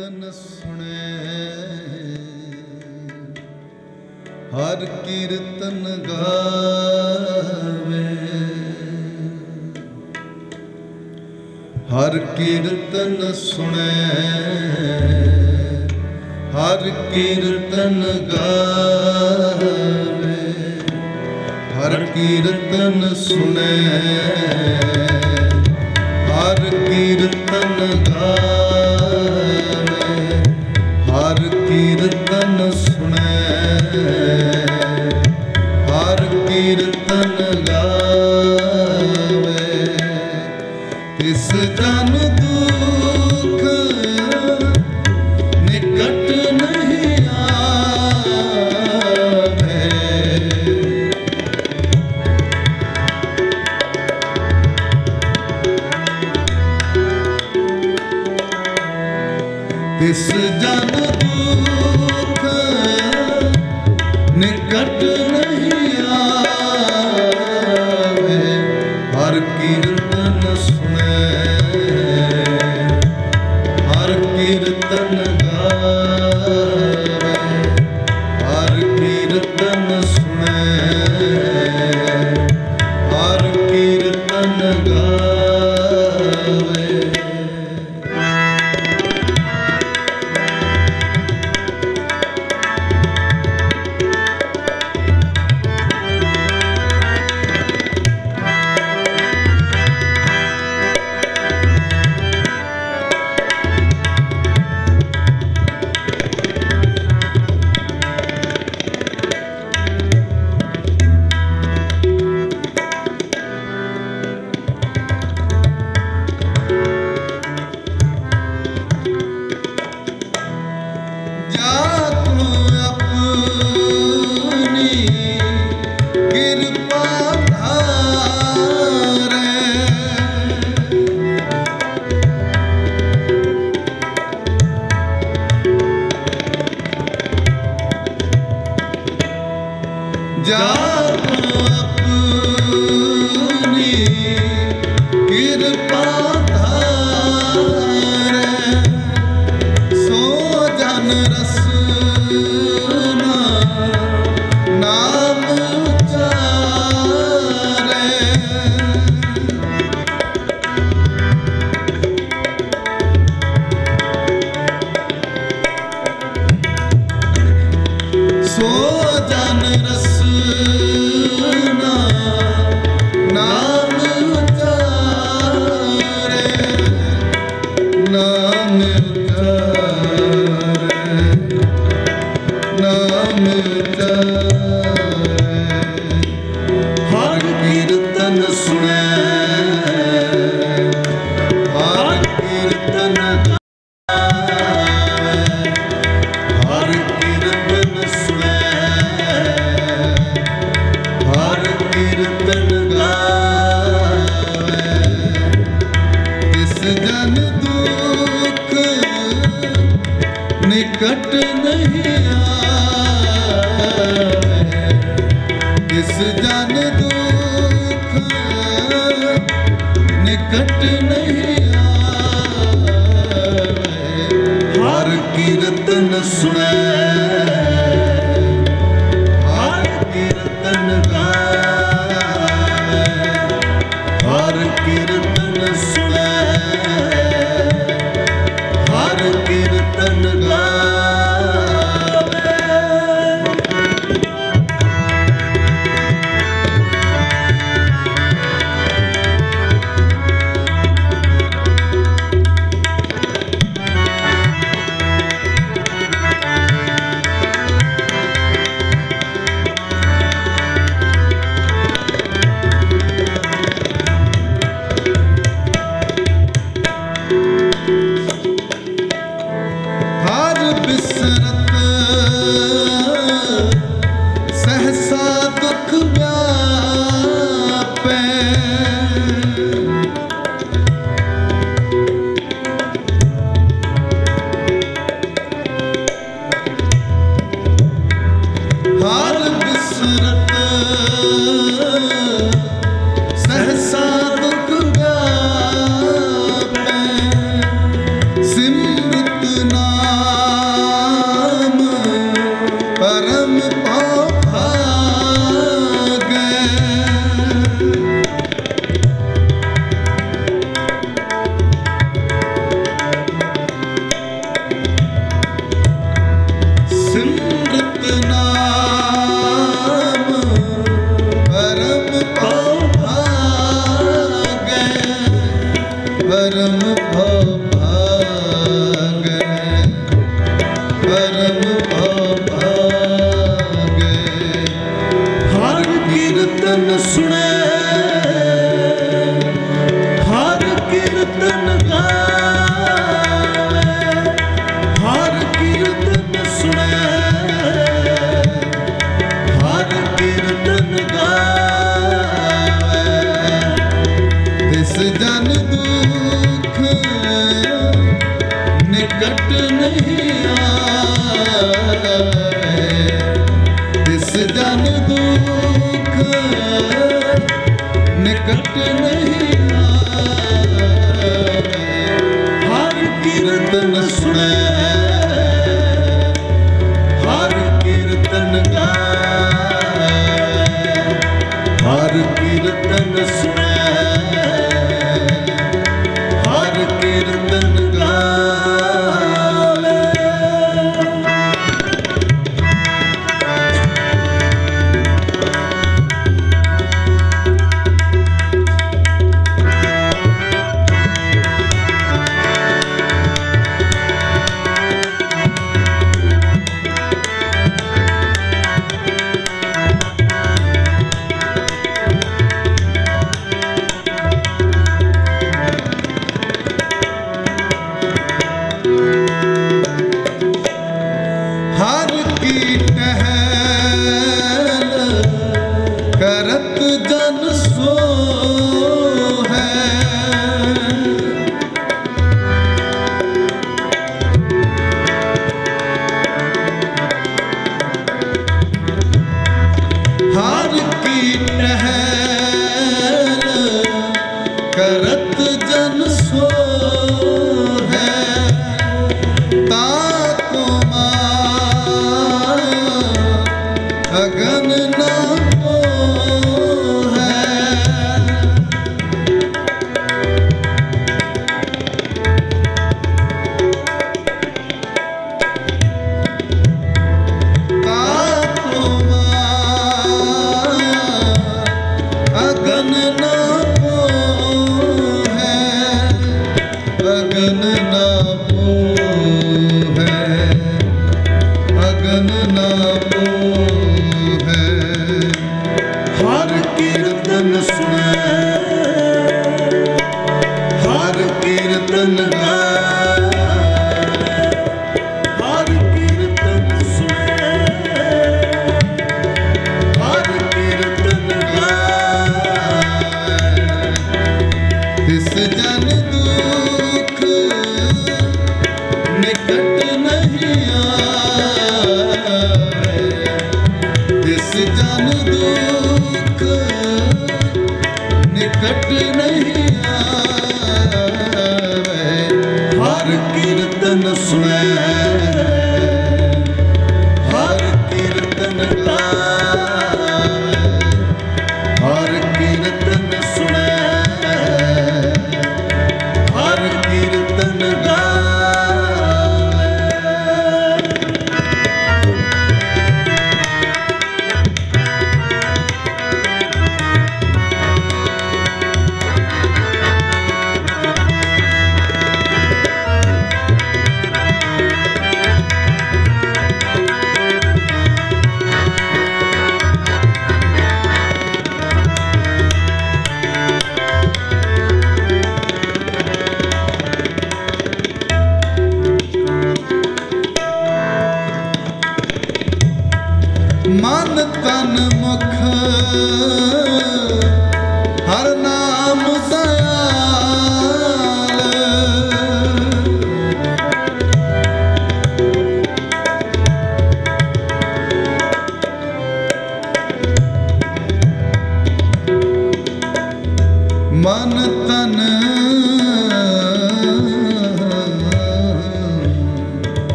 ਕੀਰਤਨ ਸੁਣੈ। ਹਰ ਕੀਰਤਨ ਗਾਵੇ। ਹਰ ਕੀਰਤਨ ਸੁਣੈ। ਹਰ ਕੀਰਤਨ ਗਾਵੇ। ਹਰ ਕੀਰਤਨ ਸੁਣੈ। ਹਰ ਕੀਰਤਨ ਗਾਵੇ। ਸੁਣੈ ਹਰ ਕੀਰਤਨ ਗਾ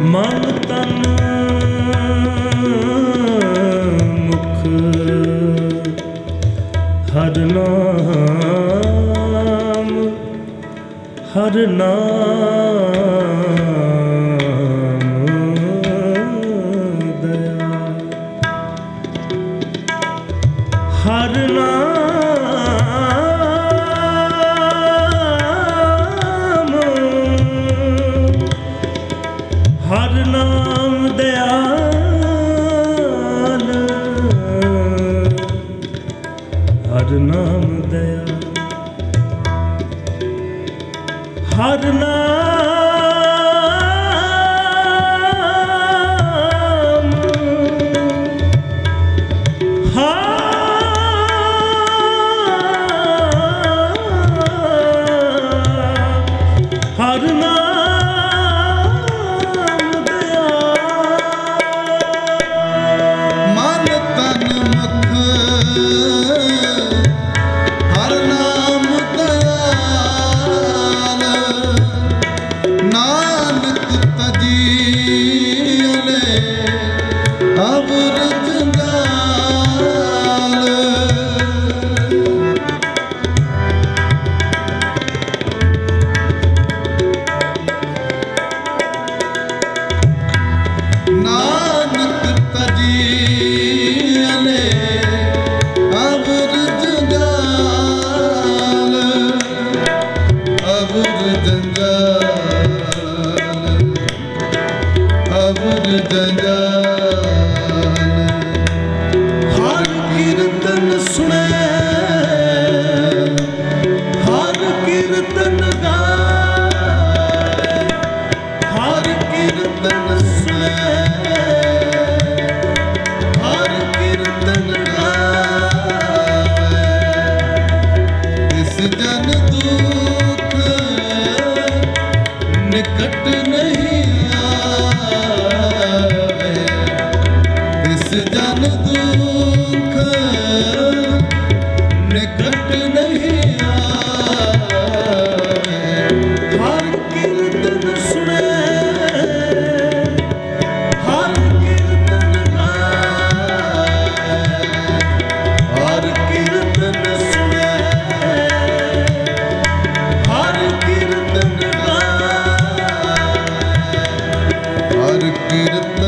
ਮਨ ਤਨ ਮੁਖ ਹਰ ਨਾਮ ਹਰ ਨਾਮ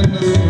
ਕੀਰਤਨ ਸੁਣੇ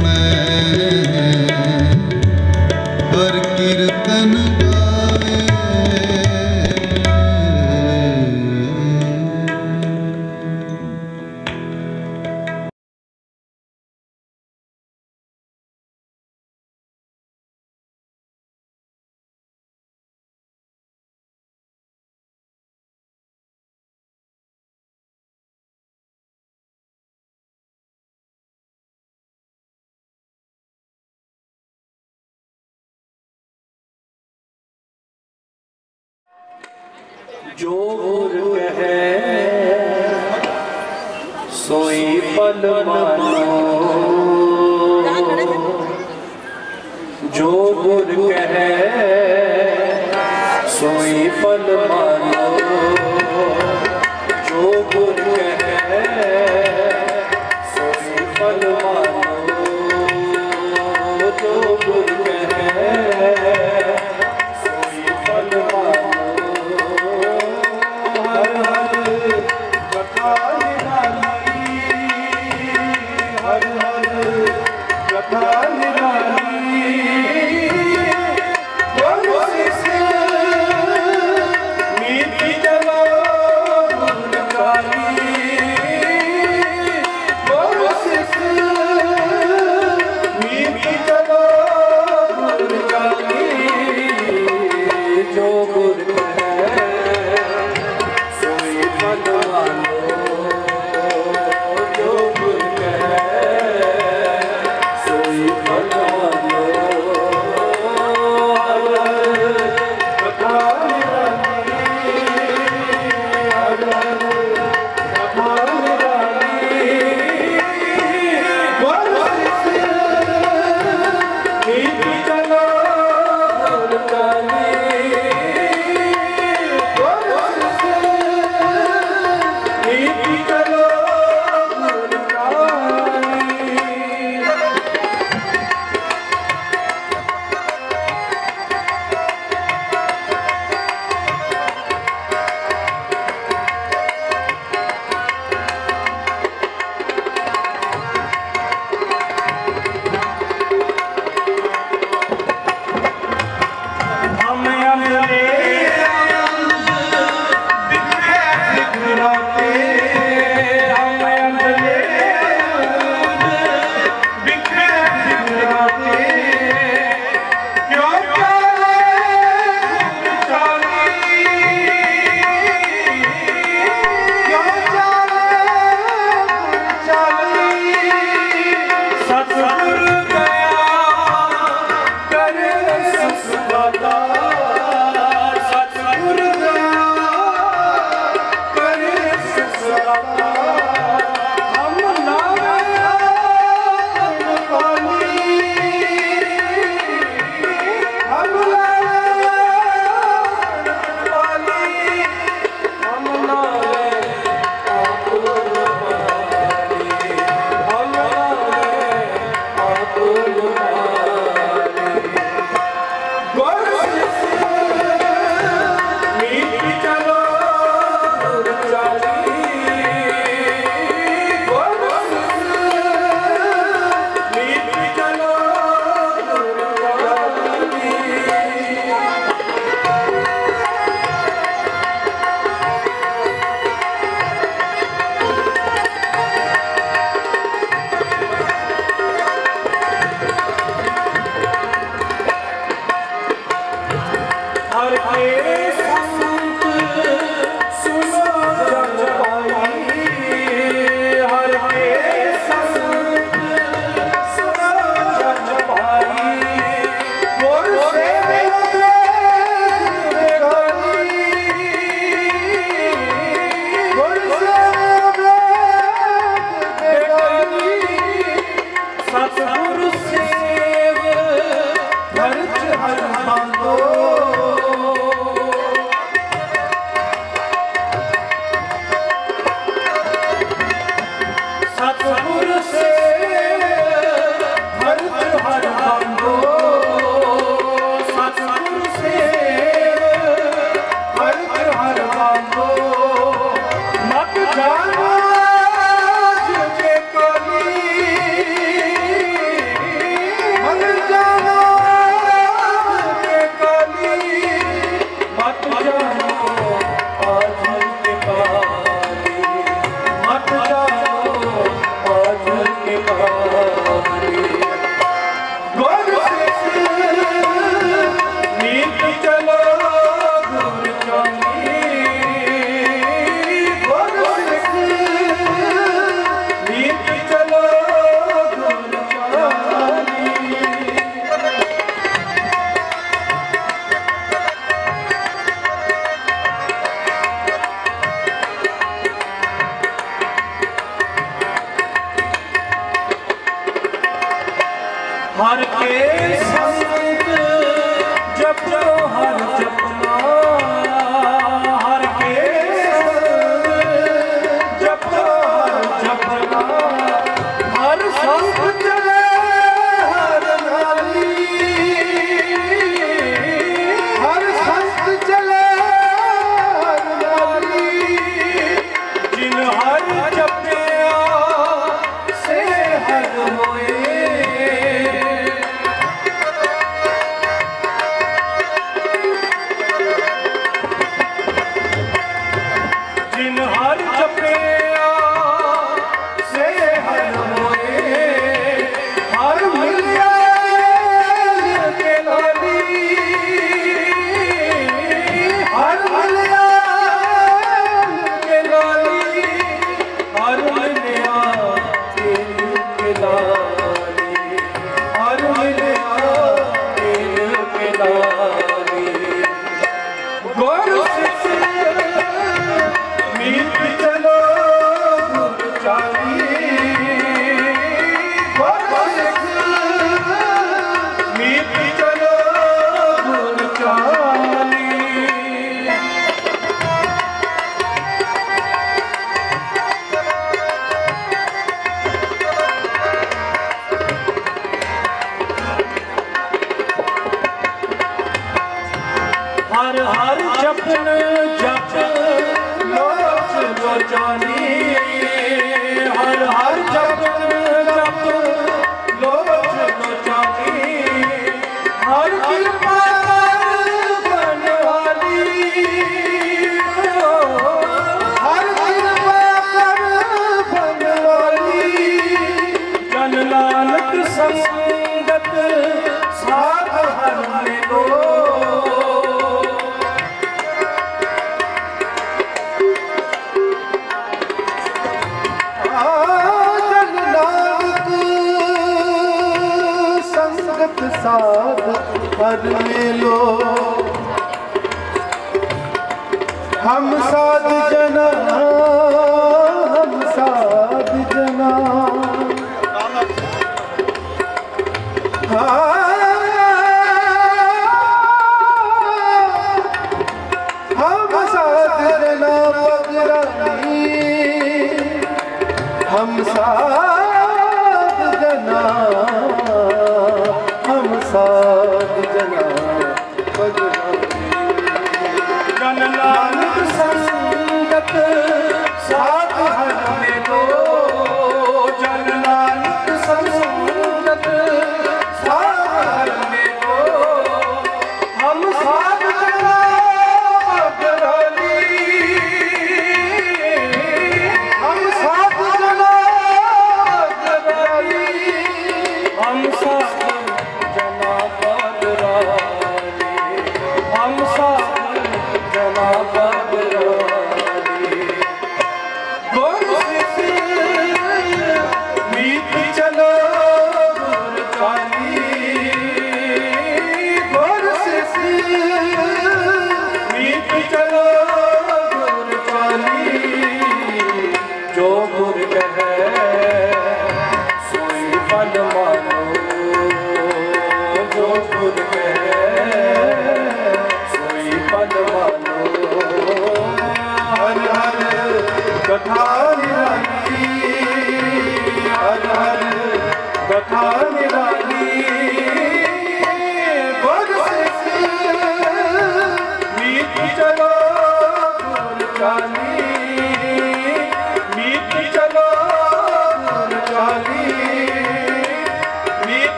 ਹਮ ਸਾਧ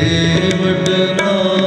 देवडना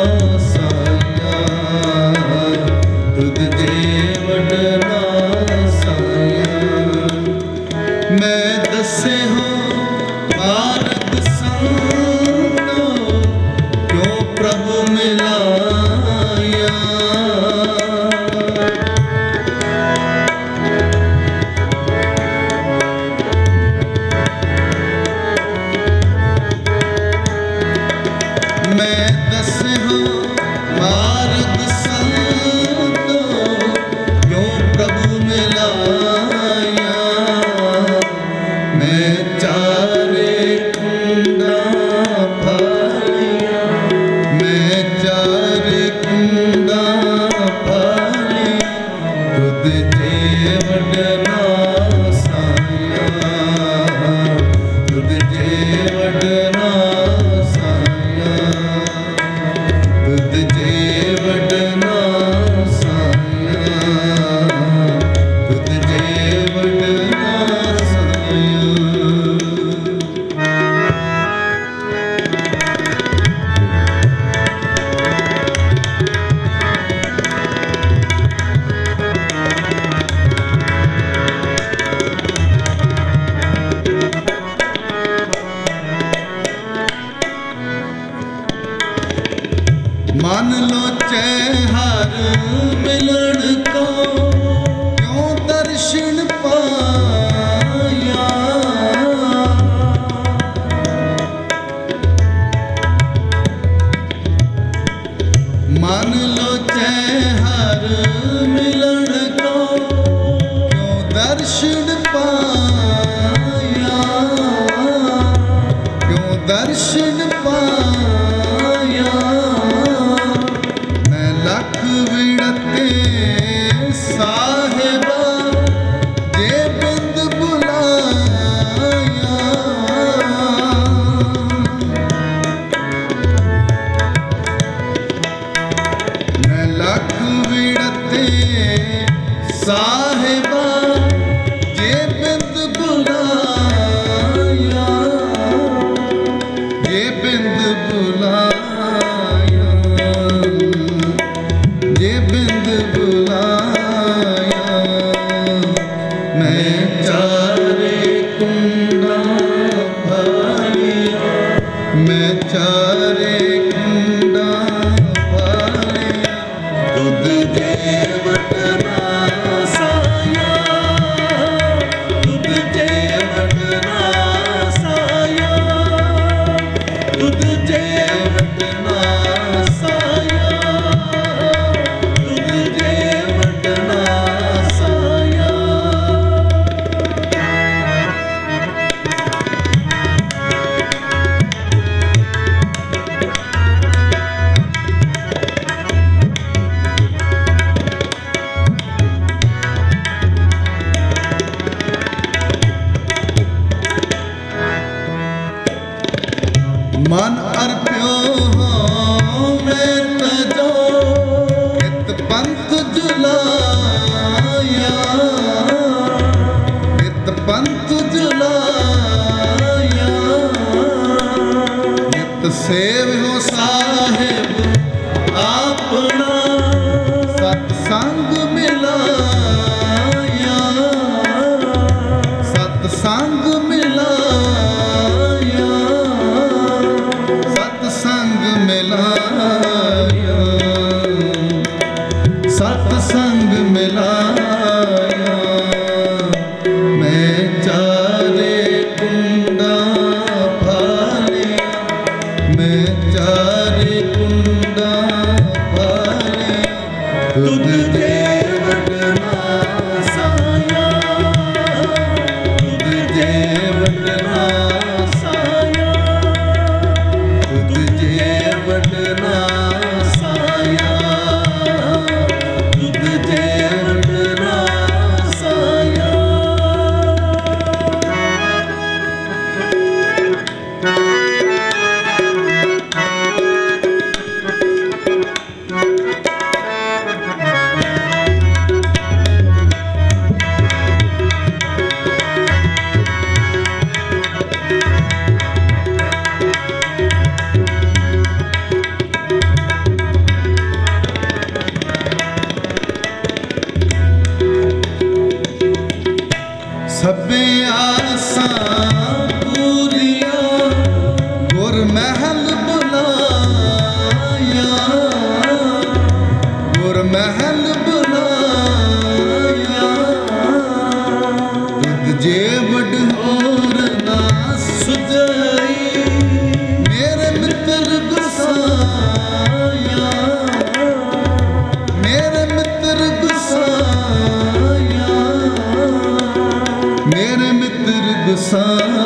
ਮਿੱਤਰ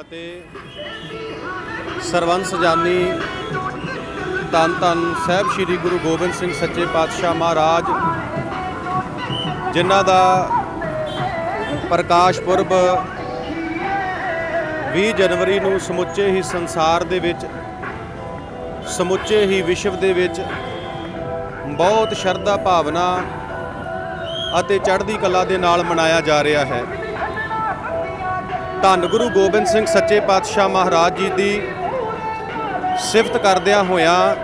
ਫਤਿਹ ਸਰਵੰਸ ਜਾਨੀ ਧੰਨ ਧੰਨ ਸਾਹਿਬ ਸ੍ਰੀ ਗੁਰੂ ਗੋਬਿੰਦ ਸਿੰਘ ਸੱਚੇ ਪਾਤਸ਼ਾਹ ਮਹਾਰਾਜ, ਜਿਨ੍ਹਾਂ ਦਾ ਪ੍ਰਕਾਸ਼ ਪੁਰਬ 20 ਜਨਵਰੀ ਨੂੰ ਸਮੁੱਚੇ ਹੀ ਸੰਸਾਰ ਦੇ ਵਿੱਚ, ਸਮੁੱਚੇ ਹੀ ਵਿਸ਼ਵ ਦੇ ਵਿੱਚ ਬਹੁਤ ਸ਼ਰਧਾ ਭਾਵਨਾ ਅਤੇ ਚੜ੍ਹਦੀ ਕਲਾ ਦੇ ਨਾਲ ਮਨਾਇਆ ਜਾ ਰਿਹਾ ਹੈ। ਧੰਨ ਗੁਰੂ ਗੋਬਿੰਦ ਸਿੰਘ ਸੱਚੇ ਪਾਤਸ਼ਾਹ ਮਹਾਰਾਜ ਜੀ ਦੀ ਸਿਫਤ ਕਰਦਿਆਂ ਹੋਇਆਂ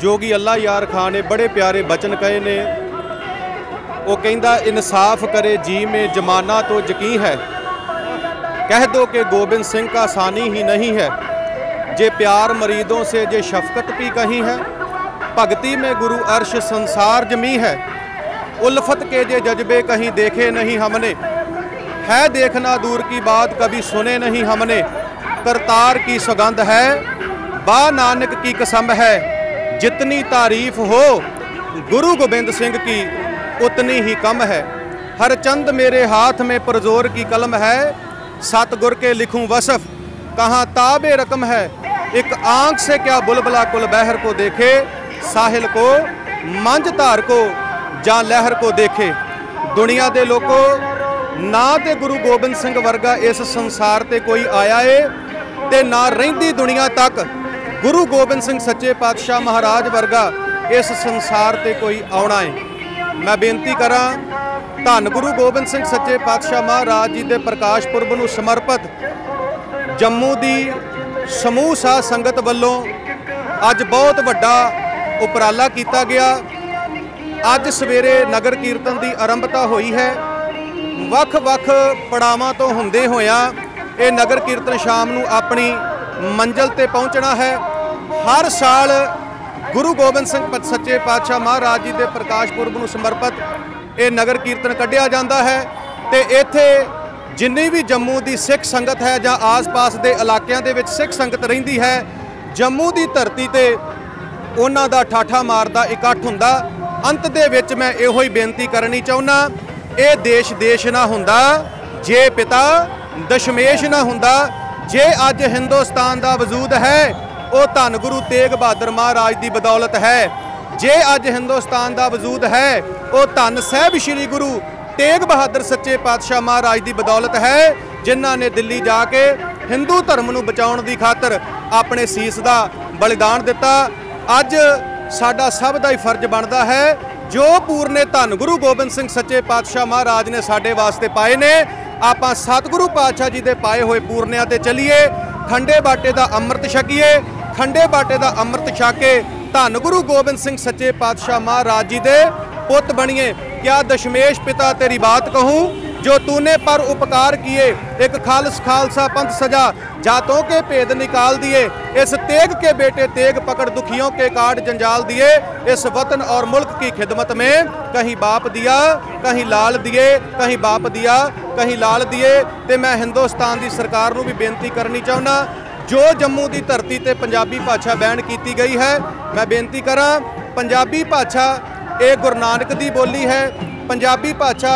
ਜੋਗੀ ਅੱਲਾ ਯਾਰ ਖਾਨ ਨੇ ਬੜੇ ਪਿਆਰੇ ਬਚਨ ਕਹੇ ਨੇ, ਉਹ ਕਹਿੰਦਾ, ਇਨਸਾਫ ਕਰੇ ਜੀ ਮੇ ਜਮਾਨਾ ਤੋਂ ਯਕੀਨ ਹੈ। ਕਹਿ ਦੋ ਕਿ ਗੋਬਿੰਦ ਸਿੰਘ ਕਾ ਸਾਨੀ ਹੀ ਨਹੀਂ ਹੈ। ਜੇ ਪਿਆਰ ਮਰੀਦੋਂ ਸੇ, ਜੇ ਸ਼ਫਕਤ ਵੀ ਕਹੀ ਹੈ, ਭਗਤੀ ਮੇ ਗੁਰੂ ਅਰਸ਼ ਸੰਸਾਰ ਜਮੀ ਹੈ। ਉਲਫਤ ਕੇ ਜੇ ਜਜ਼ਬੇ ਕਹੀਂ ਦੇਖੇ ਨਹੀਂ ਹਮਨੇ। है देखना दूर की बात, कभी सुने नहीं हमने। करतार की सुगंध है, बा नानक की कसम है। जितनी तारीफ़ हो, गुरु गोबिंद सिंह की, उतनी ही कम है। हर चंद मेरे हाथ में परजोर की कलम है। सतगुर के लिखूं वसफ, कहाँ ताबे रकम है। एक आँख से क्या बुलबला कुल बहर को देखे। साहिल को, मंझ धार को या लहर को देखे। दुनिया दे लोगों ਨਾ ਤੇ ਗੁਰੂ ਗੋਬਿੰਦ ਸਿੰਘ ਵਰਗਾ ਇਸ ਸੰਸਾਰ ਤੇ ਕੋਈ ਆਇਆ ਏ ਤੇ ਨਾ ਰਹਿੰਦੀ ਦੁਨੀਆ ਤੱਕ ਗੁਰੂ ਗੋਬਿੰਦ ਸਿੰਘ ਸੱਚੇ ਪਾਤਸ਼ਾਹ ਮਹਾਰਾਜ ਵਰਗਾ ਇਸ ਸੰਸਾਰ ਤੇ ਕੋਈ ਆਉਣਾ ਏ। ਮੈਂ ਬੇਨਤੀ ਕਰਾਂ, ਧੰਨ ਗੁਰੂ ਗੋਬਿੰਦ ਸਿੰਘ ਸੱਚੇ ਪਾਤਸ਼ਾਹ ਮਹਾਰਾਜ ਜੀ ਦੇ ਪ੍ਰਕਾਸ਼ ਪੁਰਬ ਨੂੰ ਸਮਰਪਿਤ ਜੰਮੂ ਦੀ ਸਮੂਹ ਸਾਧ ਸੰਗਤ ਵੱਲੋਂ ਅੱਜ ਬਹੁਤ ਵੱਡਾ ਉਪਰਾਲਾ ਕੀਤਾ ਗਿਆ। ਅੱਜ ਸਵੇਰੇ ਨਗਰ ਕੀਰਤਨ ਦੀ ਆਰੰਭਤਾ ਹੋਈ ਹੈ। ਵੱਖ-ਵੱਖ ਪੜਾਵਾਂ ਤੋਂ ਹੁੰਦੇ ਹੋਇਆਂ ਇਹ ਨਗਰ ਕੀਰਤਨ ਸ਼ਾਮ ਨੂੰ ਆਪਣੀ ਮੰਜ਼ਲ ਤੇ ਪਹੁੰਚਣਾ ਹੈ। ਹਰ ਸਾਲ ਗੁਰੂ ਗੋਬਿੰਦ ਸਿੰਘ ਸੱਚੇ ਪਾਤਸ਼ਾਹ ਮਹਾਰਾਜ ਜੀ ਦੇ ਪ੍ਰਕਾਸ਼ ਪੁਰਬ ਨੂੰ ਸਮਰਪਿਤ ਇਹ ਨਗਰ ਕੀਰਤਨ ਕੱਢਿਆ ਜਾਂਦਾ ਹੈ ਤੇ ਇੱਥੇ ਜਿੰਨੀ ਵੀ ਜੰਮੂ ਦੀ ਸਿੱਖ ਸੰਗਤ ਹੈ ਜਾਂ ਆਸ-ਪਾਸ ਦੇ ਇਲਾਕਿਆਂ ਦੇ ਵਿੱਚ ਸਿੱਖ ਸੰਗਤ ਰਹਿੰਦੀ ਹੈ, ਜੰਮੂ ਦੀ ਧਰਤੀ ਤੇ ਉਹਨਾਂ ਦਾ ਠਾਠਾ ਮਾਰਦਾ ਇਕੱਠ ਹੁੰਦਾ। ਅੰਤ ਦੇ ਵਿੱਚ ਮੈਂ ਇਹੋ ਹੀ ਬੇਨਤੀ ਕਰਨੀ ਚਾਹੁੰਦਾ ਇਹ ਦੇਸ਼ ਦੇਸ਼ ਨਾ ਹੁੰਦਾ, ਜੇ ਪਿਤਾ ਦਸ਼ਮੇਸ਼ ਨਾ ਹੁੰਦਾ, ਜੇ ਅੱਜ ਹਿੰਦੁਸਤਾਨ ਦਾ ਵਜੂਦ ਹੈ, ਉਹ ਧੰਨ ਗੁਰੂ ਤੇਗ ਬਹਾਦਰ ਮਹਾਰਾਜ ਦੀ ਬਦੌਲਤ ਹੈ। ਜੇ ਅੱਜ ਹਿੰਦੁਸਤਾਨ ਦਾ ਵਜੂਦ ਹੈ, ਉਹ ਧੰਨ ਸਾਹਿਬ ਸ੍ਰੀ ਗੁਰੂ ਤੇਗ ਬਹਾਦਰ ਸੱਚੇ ਪਾਤਸ਼ਾਹ ਮਹਾਰਾਜ ਦੀ ਬਦੌਲਤ ਹੈ, ਜਿਨ੍ਹਾਂ ਨੇ ਦਿੱਲੀ ਜਾ ਕੇ ਹਿੰਦੂ ਧਰਮ ਨੂੰ ਬਚਾਉਣ ਦੀ ਖਾਤਰ ਆਪਣੇ ਸੀਸ ਦਾ ਬਲੀਦਾਨ ਦਿੱਤਾ। ਅੱਜ ਸਾਡਾ ਸਭ ਦਾ ਹੀ ਫਰਜ਼ ਬਣਦਾ ਹੈ ਜੋ ਪੂਰਨੇ ਧੰਨ ਗੁਰੂ ਗੋਬਿੰਦ ਸਿੰਘ ਸੱਚੇ ਪਾਤਸ਼ਾਹ ਮਹਾਰਾਜ ਨੇ ਸਾਡੇ ਵਾਸਤੇ ਪਾਏ ਨੇ। ਆਪਾਂ ਸਤਿਗੁਰੂ ਪਾਤਸ਼ਾਹ ਜੀ ਦੇ ਪਾਏ ਹੋਏ ਪੂਰਨਿਆਂ ਤੇ ਚੱਲੀਏ। ਖੰਡੇ ਬਾਟੇ ਦਾ ਅੰਮ੍ਰਿਤ ਛਕੀਏ। ਖੰਡੇ ਬਾਟੇ ਦਾ ਅੰਮ੍ਰਿਤ ਛਕ ਕੇ ਧੰਨ ਗੁਰੂ ਗੋਬਿੰਦ ਸਿੰਘ ਸੱਚੇ ਪਾਤਸ਼ਾਹ ਮਹਾਰਾਜ ਜੀ ਦੇ ਪੁੱਤ ਬਣੀਏ। ਕਿਆ ਦਸ਼ਮੇਸ਼ ਪਿਤਾ ਤੇਰੀ ਬਾਤ ਕਹੂੰ? जो तूने पर उपकार किए एक खालस खालसा पंथ सजा जातों के भेद निकाल दिए इस तेग के बेटे तेग पकड़ दुखियों के काट जंजाल दिए इस वतन और मुल्क की खिदमत में कहीं बाप दिया कहीं लाल दिए कहीं बाप दिया कहीं लाल दिए ਤੇ ਮੈਂ ਹਿੰਦੁਸਤਾਨ ਦੀ ਸਰਕਾਰ ਨੂੰ ਵੀ ਬੇਨਤੀ ਕਰਨੀ ਚਾਹੁੰਦਾ ਜੋ ਜੰਮੂ ਦੀ ਧਰਤੀ ਤੇ ਪੰਜਾਬੀ ਭਾਸ਼ਾ ਬੈਨ ਕੀਤੀ ਗਈ ਹੈ ਮੈਂ ਬੇਨਤੀ ਕਰਾਂ ਪੰਜਾਬੀ ਭਾਸ਼ਾ ਇਹ ਗੁਰੂ ਨਾਨਕ ਦੀ ਬੋਲੀ ਹੈ ਪੰਜਾਬੀ ਭਾਸ਼ਾ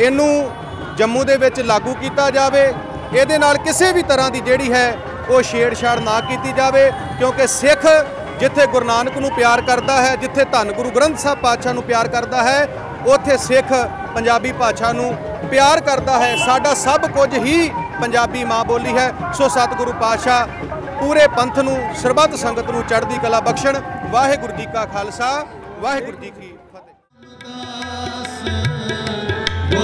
ਇਹਨੂੰ ਜੰਮੂ ਦੇ ਵਿੱਚ ਲਾਗੂ ਕੀਤਾ ਜਾਵੇ। ਇਹਦੇ ਨਾਲ ਕਿਸੇ ਵੀ ਤਰ੍ਹਾਂ ਦੀ ਜਿਹੜੀ ਹੈ ਉਹ ਛੇੜਛਾੜ ਨਾ ਕੀਤੀ ਜਾਵੇ, ਕਿਉਂਕਿ ਸਿੱਖ ਜਿੱਥੇ ਗੁਰੂ ਨਾਨਕ ਨੂੰ ਪਿਆਰ ਕਰਦਾ ਹੈ, ਜਿੱਥੇ ਧੰਨ ਗੁਰੂ ਗ੍ਰੰਥ ਸਾਹਿਬ ਪਾਤਸ਼ਾਹ ਨੂੰ ਪਿਆਰ ਕਰਦਾ ਹੈ, ਉੱਥੇ ਸਿੱਖ ਪੰਜਾਬੀ ਭਾਸ਼ਾ ਨੂੰ ਪਿਆਰ ਕਰਦਾ ਹੈ। ਸਾਡਾ ਸਭ ਕੁਝ ਹੀ ਪੰਜਾਬੀ ਮਾਂ ਬੋਲੀ ਹੈ। ਸੋ ਸਤਿਗੁਰੂ ਪਾਤਸ਼ਾਹ ਪੂਰੇ ਪੰਥ ਨੂੰ, ਸਰਬੱਤ ਸੰਗਤ ਨੂੰ ਚੜ੍ਹਦੀ ਕਲਾ ਬਖਸ਼ਣ। ਵਾਹਿਗੁਰੂ ਜੀ ਕਾ ਖਾਲਸਾ, ਵਾਹਿਗੁਰੂ ਜੀ ਕੀ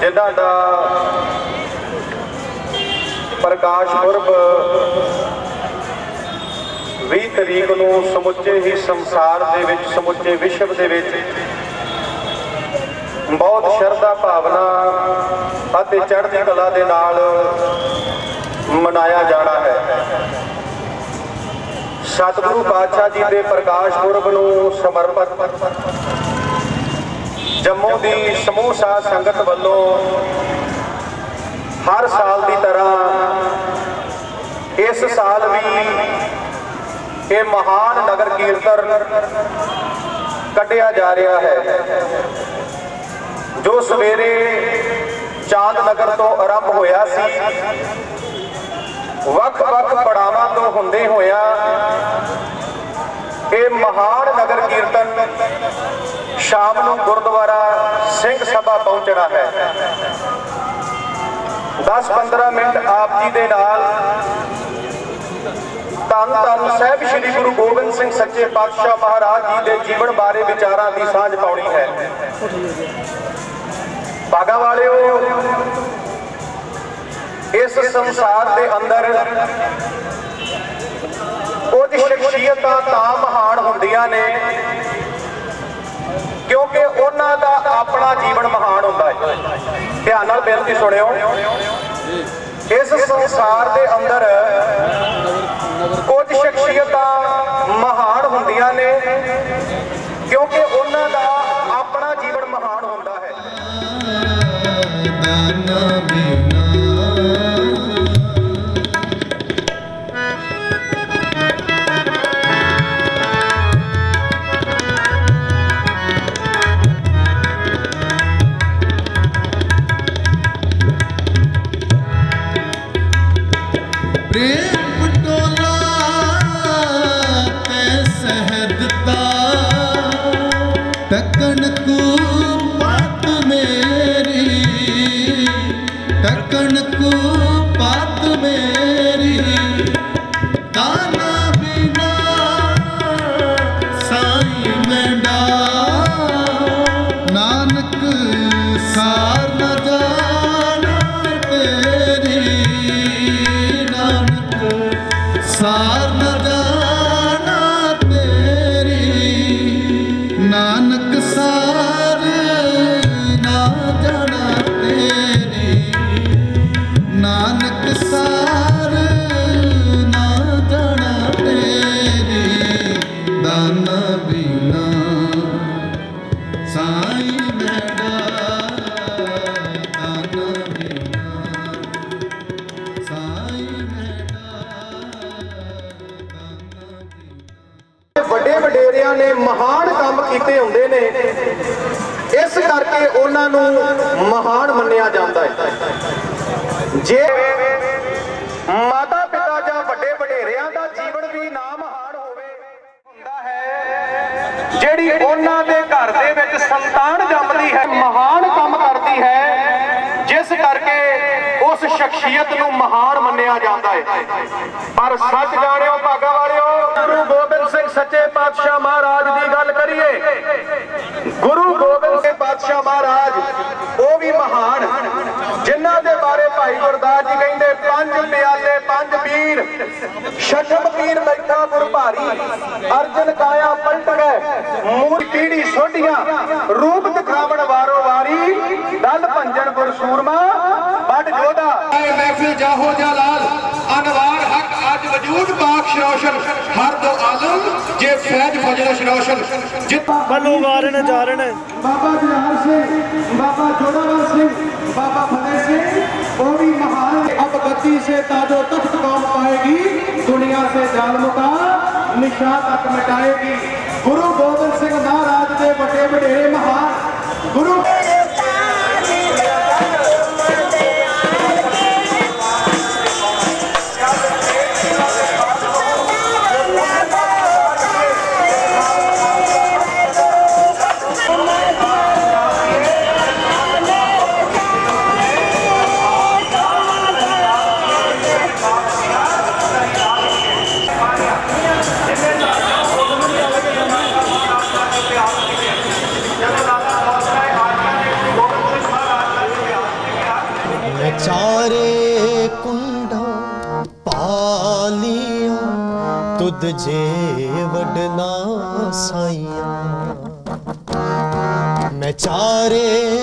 ਜਿਨ੍ਹਾਂ ਦਾ ਪ੍ਰਕਾਸ਼ ਪੁਰਬ 20 ਤਰੀਕ ਨੂੰ ਸਮੁੱਚੇ ਹੀ ਸੰਸਾਰ ਦੇ ਵਿੱਚ, ਸਮੁੱਚੇ ਵਿਸ਼ਵ ਦੇ ਵਿੱਚ ਬਹੁਤ ਸ਼ਰਧਾ ਭਾਵਨਾ ਅਤੇ ਚੜ੍ਹਦੀ ਕਲਾ ਦੇ ਨਾਲ ਮਨਾਇਆ ਜਾਣਾ ਹੈ। ਸਤਿਗੁਰੂ ਪਾਤਸ਼ਾਹ ਜੀ ਦੇ ਪ੍ਰਕਾਸ਼ ਪੁਰਬ ਨੂੰ ਸਮਰਪਿਤ ਜੰਮੂ ਦੀ ਸਮੂਹ ਸਾਧ ਸੰਗਤ ਵੱਲੋਂ ਹਰ ਸਾਲ ਦੀ ਤਰ੍ਹਾਂ ਇਸ ਸਾਲ ਵੀ ਇਹ ਮਹਾਨ ਨਗਰ ਕੀਰਤਨ ਕੱਢਿਆ ਜਾ ਰਿਹਾ ਹੈ, ਜੋ ਸਵੇਰੇ ਚਾਂਦ ਨਗਰ ਤੋਂ ਆਰੰਭ ਹੋਇਆ ਸੀ, ਵੱਖ-ਵੱਖ ਪੜਾਵਾਂ ਤੋਂ ਹੁੰਦੇ ਹੋਇਆ ਇਹ ਮਹਾਨ ਨਗਰ ਕੀਰਤਨ ਸ਼ਾਮ ਨੂੰ ਗੁਰਦੁਆਰਾ ਸਿੰਘ ਸਭਾ ਪਹੁੰਚਣਾ ਹੈ। 10-15 ਮਿੰਟ ਆਪ ਜੀ ਦੇ ਨਾਲ ਧੰਨ ਧੰਨ ਸਾਹਿਬ ਸ੍ਰੀ ਗੁਰੂ ਗੋਬਿੰਦ ਸਿੰਘ ਸੱਚੇ ਪਾਤਸ਼ਾਹ ਮਹਾਰਾਜ ਜੀ ਦੇ ਜੀਵਨ ਬਾਰੇ ਵਿਚਾਰਾਂ ਦੀ ਸਾਂਝ ਪਾਉਣੀ ਹੈ। ਭਾਗਾ ਵਾਲਿਓ, ਇਸ ਸੰਸਾਰ ਦੇ ਅੰਦਰ ਕੁਝ ਸ਼ਖਸੀਅਤਾਂ ਤਾਂ ਮਹਾਨ ਹੁੰਦੀਆਂ ਨੇ। ਕਿਉਂਕਿ ਉਹਨਾਂ ਦਾ ਆਪਣਾ ਜੀਵਨ ਮਹਾਨ ਹੁੰਦਾ ਹੈ। ਧਿਆਨ ਨਾਲ ਬੇਨਤੀ ਸੁਣਿਓ। ਇਸ ਸੰਸਾਰ ਦੇ ਅੰਦਰ ਕੁਝ ਸ਼ਖਸੀਅਤਾਂ ਮਹਾਨ ਹੁੰਦੀਆਂ ਨੇ, ਕਿਉਂਕਿ ਉਹਨਾਂ ਦਾ ਆਪਣਾ ਜੀਵਨ ਮਹਾਨ ਹੁੰਦਾ ਹੈ। Yeah. ਘਰ ਦੇ ਵਿੱਚ ਸੰਤਾਨ ਜੰਮਦੀ ਹੈ, ਮਹਾਨ ਕੰਮ ਕਰਦੀ ਹੈ, ਜਿਸ ਕਰਕੇ ਉਸ ਸ਼ਖਸੀਅਤ ਨੂੰ ਮਹਾਨ ਮੰਨਿਆ ਜਾਂਦਾ ਹੈ। ਪਰ ਸੱਚ ਜਾਣਿਓ ਭਾਗਾ ਵਾਲਿਓ, ਗੁਰੂ ਗੋਬਿੰਦ ਸਿੰਘ ਸੱਚੇ ਪਾਤਸ਼ਾਹ ਮਹਾਰਾਜ ਦੀ ਗੱਲ ਕਰੀਏ, ਗੁਰੂ ਗੋਬਿੰਦ ਸਿੰਘ ਪਾਤਸ਼ਾਹ ਮਹਾਰਾਜ ਉਹ ਵੀ ਮਹਾਨ, ਜਿਨ੍ਹਾਂ ਦੇ ਬਾਰੇ ਭਾਈ ਗੁਰਦਾਸ ਜੀ ਕਹਿੰਦੇ ਪੰਜ ਪਿਆਲੇ ਪੰਜ ਪੀਰ। ਛਠਮ ਪੀਰ ਬੈਠਾ ਗੁਰ ਭਾਰੀ ਅਰਜਨ ਕਾਇਆ ਪਲਟ ਮੂਰ ਕੀੜੀ ਸੋਢੀਆਂ। ਰੂਪ ਦਿਖਾਵਣ ਵਾਰੋ ਵਾਰੀ। ਦਲ ਭੰਜਨ ਗੁਰ ਸੂਰਮਾ। ਵੱਡ ਜੋਧਾ। ਮਹਿਫਿਲ ਜਾਹੋ ਜਲਾਲ। ਅਨਵਾਰ ਹਕ ਅੱਜ ਵਜੂਦ ਬਾਖਸ਼ ਰੋਸ਼ਨ ਹਰ ਦੋ ਆਲਮ ਜੇ ਫੈਜ ਫਜਰਸ਼ ਰੋਸ਼ਨ ਜਿਤ ਵੱਲੋਂ ਵਾਰਨ ਜਾਰਨ ਬਾਬਾ ਜਨਾਰ ਸਿੰਘ ਬਾਬਾ ਜੋਧਾਵਰ ਸਿੰਘ ਬਾਬਾ ਫਤਿਹ ਸਿੰਘ। ਉਹ भी महान है। अब गद्दी से ताजो तख्त कौन पाएगी दुनिया से जालम का निशा तक मिटाएगी गुरु गोबिंद सिंह महाराज के बड़े बड़े महान गुरु ਤੁਧ ਜੇ ਵਡਨਾ ਸਾਈਆਂ। ਮੈਂ ਚਾਰੇ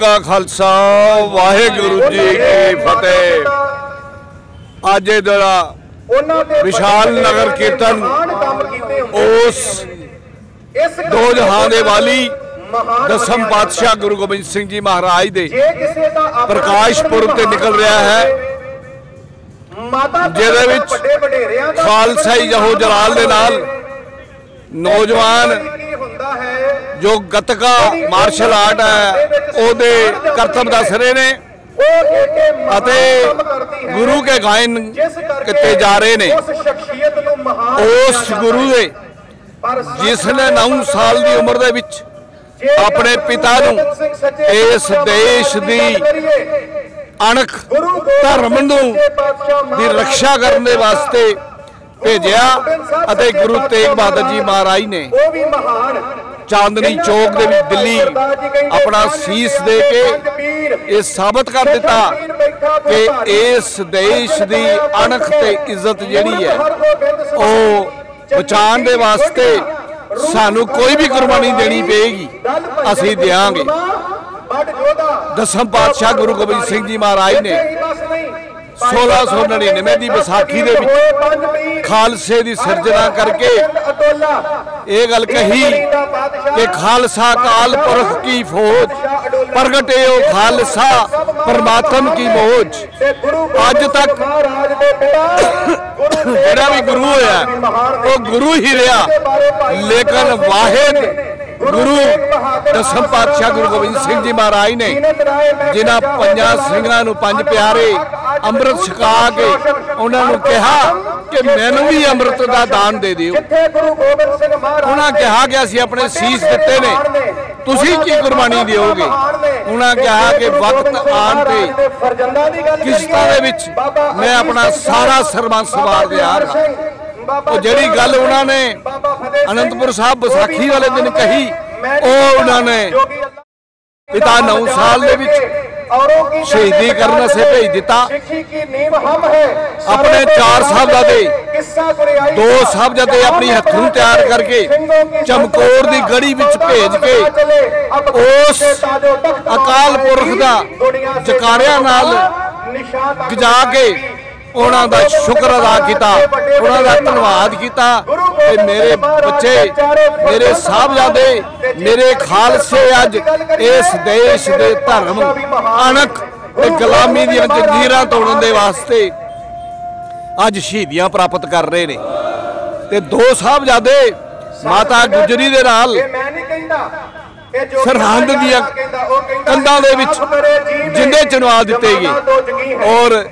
ਕਾ ਖਾਲਸਾ ਵਾਹਿਗੁਰੂ ਜੀ ਕੀ ਫਤਿਹ ਅੱਜ ਇਹ ਜਿਹੜਾ ਉਹਨਾਂ ਦੇ ਵਿਸ਼ਾਲ ਨਗਰ ਕੀਰਤਨ ਉਸ ਦੋ ਜਹਾਂ ਦੇ ਵਾਲੀ ਦਸਮ ਪਾਤਸ਼ਾਹ ਗੁਰੂ ਗੋਬਿੰਦ ਸਿੰਘ ਜੀ ਮਹਾਰਾਜ ਦੇ ਪ੍ਰਕਾਸ਼ ਪੁਰਬ ਤੇ ਨਿਕਲ ਰਿਹਾ ਹੈ। ਜਿਹਦੇ ਵਿੱਚ ਖਾਲਸਾਈ ਜਹੋ ਜਲਾਲ ਦੇ ਨਾਲ ਨੌਜਵਾਨ ਜੋ ਗੱਤਕਾ ਮਾਰਸ਼ਲ ਆਰਟ ਹੈ ਉਹਦੇ ਕਰਤੱਵ ਦੱਸ ਰਹੇ ਨੇ ਅਤੇ ਗੁਰੂ ਕੇ ਗਾਇਨ ਜਿਸ ਜਾ ਰਹੇ ਨੇ। ਉਸ ਗੁਰੂ ਦੇ ਜਿਸ ਨੇ 9 ਸਾਲ ਦੀ ਉਮਰ ਦੇ ਵਿੱਚ ਆਪਣੇ ਪਿਤਾ ਨੂੰ ਇਸ ਦੇਸ਼ ਦੀ ਅਣਖ ਧਰਮ ਨੂੰ ਦੀ ਰੱਖਿਆ ਕਰਨ ਦੇ ਵਾਸਤੇ ਭੇਜਿਆ ਅਤੇ ਗੁਰੂ ਤੇਗ ਬਹਾਦਰ ਜੀ ਮਹਾਰਾਜ ਨੇ ਉਹ ਵੀ ਮਹਾਨ ਚਾਂਦਨੀ ਚੌਕ ਦੇ ਵਿੱਚ ਦਿੱਲੀ ਆਪਣਾ ਸੀਸ ਦੇ ਕੇ ਇਹ ਸਾਬਤ ਕਰ ਦਿੱਤਾ ਕਿ ਇਸ ਦੇਸ਼ ਦੀ ਅਣਖ ਤੇ ਇੱਜ਼ਤ ਜਿਹੜੀ ਹੈ ਉਹ ਬਚਾਉਣ ਦੇ ਵਾਸਤੇ ਸਾਨੂੰ ਕੋਈ ਵੀ ਕੁਰਬਾਨੀ ਦੇਣੀ ਪਏਗੀ ਅਸੀਂ ਦਿਆਂਗੇ ਦਸਮ ਪਾਤਸ਼ਾਹ ਗੁਰੂ ਗੋਬਿੰਦ ਸਿੰਘ ਜੀ ਮਹਾਰਾਜ ਨੇ 1699 ਦੀ ਵਿਸਾਖੀ ਦੇ ਵਿੱਚ ਖਾਲਸੇ ਦੀ ਸਿਰਜਣਾ ਕਰਕੇ ਇਹ ਗੱਲ ਕਹੀ ਕਿ ਖਾਲਸਾ ਕਾਲ ਪੁਰਖ ਕੀ ਫੌਜ? ਪ੍ਰਗਟੇ ਉਹ ਖਾਲਸਾ ਪਰਮਾਤਮ ਕੀ ਮੋਜ? ਅੱਜ ਤੱਕ ਜਿਹੜਾ ਵੀ ਗੁਰੂ ਹੋਇਆ ਉਹ ਗੁਰੂ ਹੀ ਰਿਹਾ। ਲੇਕਿਨ ਵਾਹਿਦ ਗੁਰੂ ਦਸਮ ਪਾਤਸ਼ਾਹ ਗੁਰੂ ਗੋਬਿੰਦ ਸਿੰਘ ਜੀ ਮਹਾਰਾਜ ਨੇ ਜਿਨ੍ਹਾਂ ਪੰਜਾਂ ਸਿੰਘਾਂ ਨੂੰ ਪੰਜ ਪਿਆਰੇ ਅੰਮ੍ਰਿਤ ਛਕਾ ਕੇ ਉਹਨਾਂ ਨੂੰ ਕਿਹਾ ਕਿ ਮੈਨੂੰ ਵੀ ਅੰਮ੍ਰਿਤ ਦਾ ਦਾਨ ਦੇ ਦਿਓ। ਜਿੱਥੇ ਗੁਰੂ ਗੋਬਿੰਦ ਸਿੰਘ ਮਹਾਰਾਜ ਉਹਨਾਂ ਕਿਹਾ ਕਿ ਅਸੀਂ ਆਪਣੇ ਸੀਸ ਦਿੱਤੇ ਨੇ। ਤੁਸੀਂ ਕੀ ਕੁਰਬਾਨੀ ਦਿਓਗੇ? ਉਹਨਾਂ ਕਿਹਾ ਕਿ ਵਕਤ ਆਉਣ ਤੇ ਫਰਜ਼ੰਦਾਂ ਦੀ ਗੱਲ ਕਿਸ਼ਤਾਂ ਦੇ ਵਿੱਚ ਮੈਂ ਆਪਣਾ ਸਾਰਾ ਸਰਬੰਸ ਵਾਰ ਦਿਆ ਉਹ ਜਿਹੜੀ ਗੱਲ ਉਹਨਾਂ ਨੇ ਅਨੰਦਪੁਰ ਸਾਹਿਬ ਵਿਸਾਖੀ ਵਾਲੇ ਦਿਨ ਕਹੀ, ਉਹ ਉਹਨਾਂ ਨੇ ਪਿਤਾ 9 ਸਾਲ ਦੇ ਵਿੱਚ ਸ਼ਹੀਦੀ ਕਰਨ ਵਾਸਤੇ ਭੇਜ ਦਿੱਤਾ। ਆਪਣੇ ਚਾਰ ਸਾਹਿਬਜ਼ਾਦੇ ਦੋ ਸਾਹਿਬਜ਼ਾਦੇ ਆਪਣੀ ਹੱਥੋਂ ਤਿਆਰ ਕਰਕੇ ਚਮਕੌਰ ਦੀ ਗੜੀ ਵਿੱਚ ਭੇਜ ਕੇ ਉਸ ਅਕਾਲ ਪੁਰਖ ਦਾ ਜਕਾਰਿਆਂ ਨਾਲ ਗਜਾ ਕੇ ਉਹਨਾਂ ਦਾ ਸ਼ੁਕਰ ਅਦਾ ਕੀਤਾ, ਉਹਨਾਂ ਦਾ ਧੰਨਵਾਦ ਕੀਤਾ ਤੇ ਮੇਰੇ ਬੱਚੇ, ਮੇਰੇ ਸਾਹਿਬਜ਼ਾਦੇ, ਮੇਰੇ ਖਾਲਸੇ ਅੱਜ ਇਸ ਦੇਸ਼ ਦੇ ਧਰਮ ਅਣਖ ਤੇ ਗੁਲਾਮੀ ਦੀਆਂ ਜੰਜੀਰਾਂ ਤੋੜਨ ਦੇ ਵਾਸਤੇ ਅੱਜ ਸ਼ਹੀਦੀਆਂ ਪ੍ਰਾਪਤ ਕਰ ਰਹੇ ਨੇ। ਤੇ ਦੋ ਸਾਹਿਬਜ਼ਾਦੇ ਮਾਤਾ ਗੁਜਰੀ ਦੇ ਨਾਲ ਸਰਹੰਦ ਦੀਆਂ ਕੰਧਾਂ ਦੇ ਵਿੱਚ ਜਿੰਦੇ ਚੁਣਵਾ ਦਿੱਤੇ ਗਏ। ਔਰ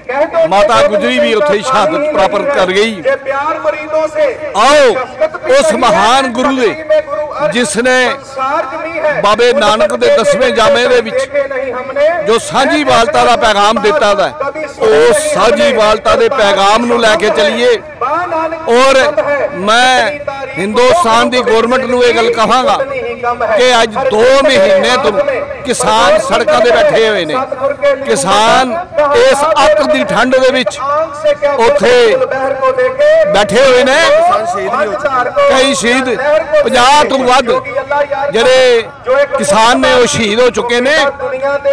ਮਾਤਾ ਗੁਜਰੀ ਵੀ ਉੱਥੇ ਸ਼ਹਾਦਤ ਪ੍ਰਾਪਤ ਕਰ ਗਈ। ਆਓ ਉਸ ਮਹਾਨ ਗੁਰੂ ਦੇ ਜਿਸ ਨੇ ਬਾਬੇ ਨਾਨਕ ਦੇ ਦਸਵੇਂ ਜਾਮੇ ਦੇ ਵਿੱਚ ਜੋ ਸਾਂਝੀ ਵਾਲਤਾ ਦਾ ਪੈਗਾਮ ਦਿੱਤਾ ਦਾ ਉਸ ਸਾਂਝੀ ਵਾਲਤਾ ਦੇ ਪੈਗਾਮ ਨੂੰ ਲੈ ਕੇ ਚੱਲੀਏ। ਔਰ ਮੈਂ ਹਿੰਦੁਸਤਾਨ ਦੀ ਗਵਰਨਮੈਂਟ ਨੂੰ ਇਹ ਗੱਲ ਕਹਾਂਗਾ ਕਿ ਅੱਜ 2 ਮਹੀਨੇ ਤੋਂ ਕਿਸਾਨ ਸੜਕਾਂ ਤੇ ਬੈਠੇ ਹੋਏ ਨੇ। ਕਿਸਾਨ ਇਸ ਅੱਤ ਦੀ ਠੰਡ ਦੇ ਵਿੱਚ ਉੱਥੇ ਬੈਠੇ ਹੋਏ ਨੇ। ਕਈ ਸ਼ਹੀਦ 50 ਤੋਂ ਵੱਧ ਜਿਹੜੇ ਕਿਸਾਨ ਨੇ ਉਹ ਸ਼ਹੀਦ ਹੋ ਚੁੱਕੇ ਨੇ।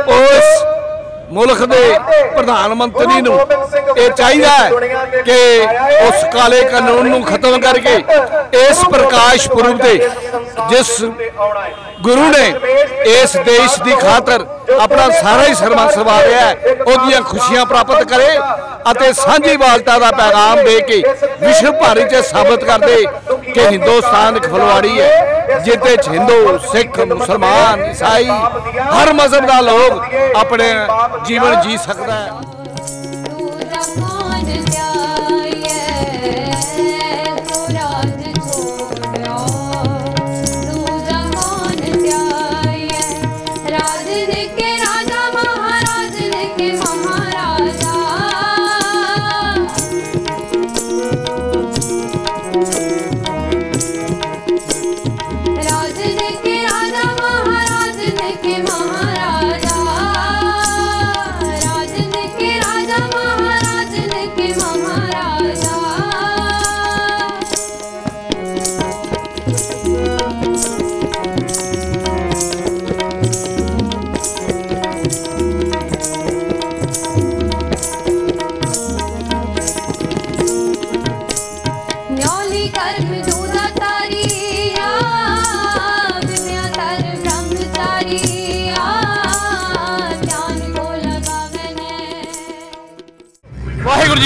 ਉਸ ਮੁਲਕ ਦੇ ਪ੍ਰਧਾਨ ਮੰਤਰੀ ਨੂੰ ਇਹ ਚਾਹੀਦਾ ਹੈ ਕਿ ਉਸ ਕਾਲੇ ਕਾਨੂੰਨ ਨੂੰ ਖਤਮ ਕਰਕੇ ਇਸ ਪ੍ਰਕਾਸ਼ ਪੁਰਬ ਤੇ ਜਿਸ ਗੁਰੂ ਨੇ ਇਸ ਦੇਸ਼ ਦੀ ਖਾਤਰ ਆਪਣਾ ਸਾਰਾ ਹੀ ਸਰਬੰਸ ਵਾਰਿਆ ਹੈ ਉਹਦੀਆਂ ਖੁਸ਼ੀਆਂ ਪ੍ਰਾਪਤ ਕਰੇ ਅਤੇ ਸਾਂਝੀਵਾਲਤਾ ਦਾ ਪੈਗਾਮ ਦੇ ਕੇ ਵਿਸ਼ਵ ਭਰ 'ਚ ਸਾਬਤ ਕਰਦੇ ਕਿ ਹਿੰਦੁਸਤਾਨ ਇੱਕ ਫਲਵਾੜੀ ਹੈ ਜਿੱਤੇ 'ਚ ਹਿੰਦੂ ਸਿੱਖ ਮੁਸਲਮਾਨ ਈਸਾਈ ਹਰ ਮਜ਼ਹਬ ਦਾ ਲੋਕ ਆਪਣੇ ਜੀਵਨ ਜੀ ਸਕਦਾ ਹੈ।